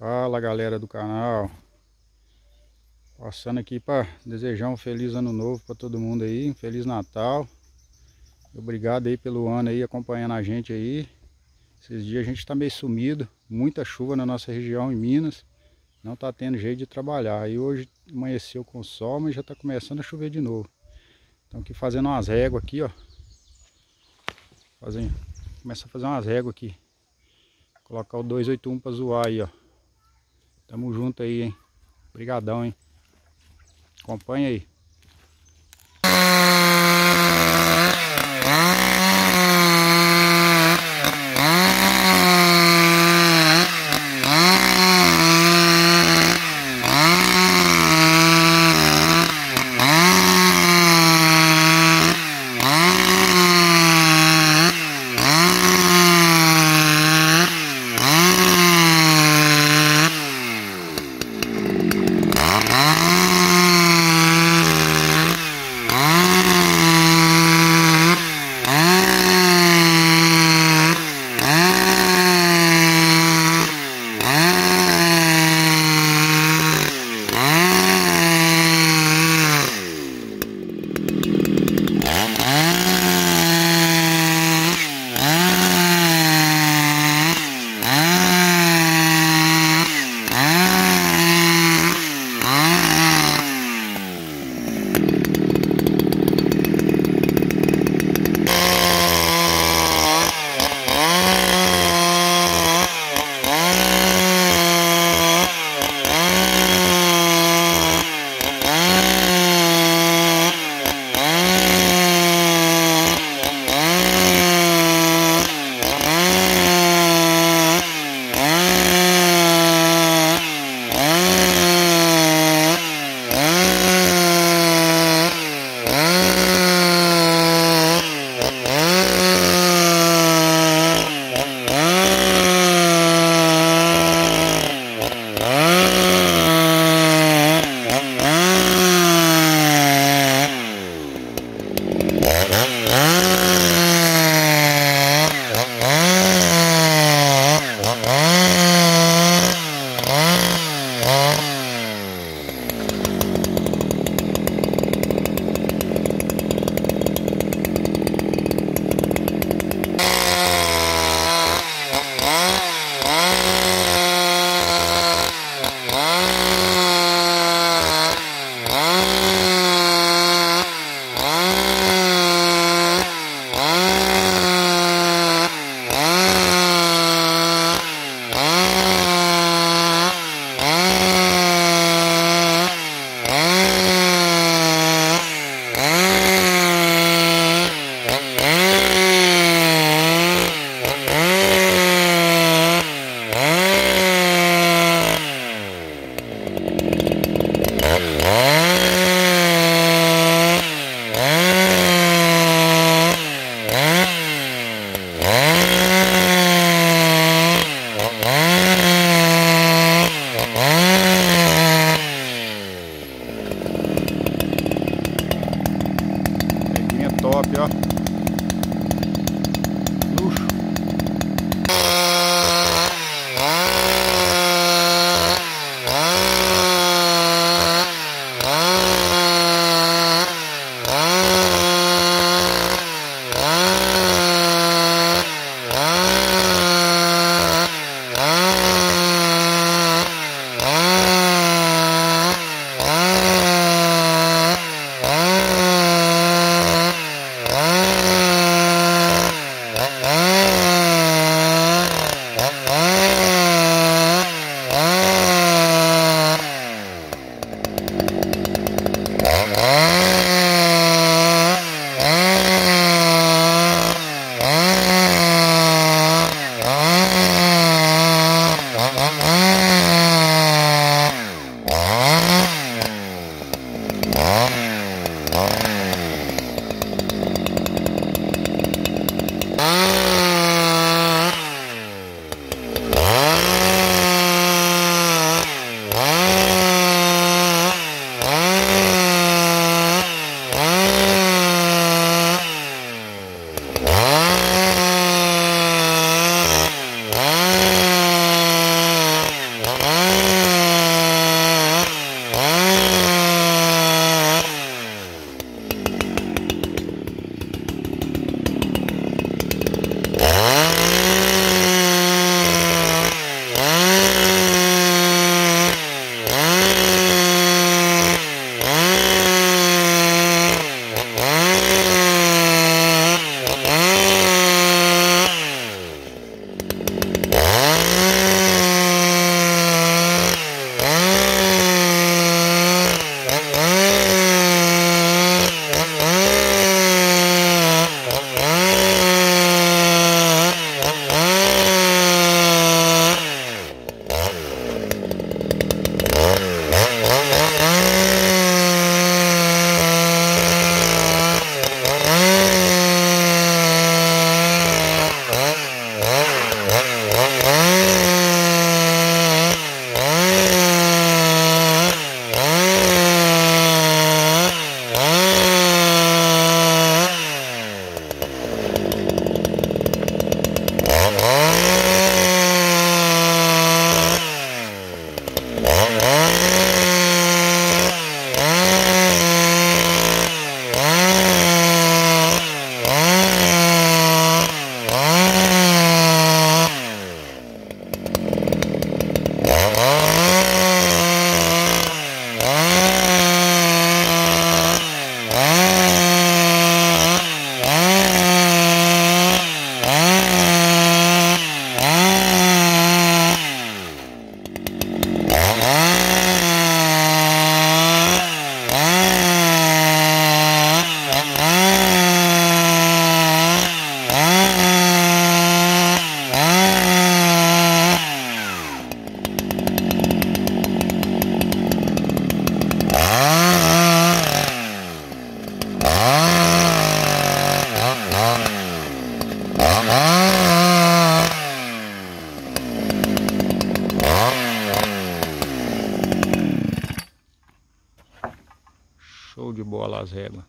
Fala galera do canal. Passando aqui para desejar um feliz ano novo para todo mundo aí, um feliz Natal. Obrigado aí pelo ano aí, acompanhando a gente aí. Esses dias a gente está meio sumido, muita chuva na nossa região em Minas. Não tá tendo jeito de trabalhar. Aí hoje amanheceu com sol, mas já está começando a chover de novo. Então aqui fazendo umas réguas aqui ó. Fazendo, Começa a fazer umas réguas aqui. Colocar o 281 para zoar aí ó Tamo junto aí, hein? Obrigadão, hein? Acompanha aí. Show de bola as réguas.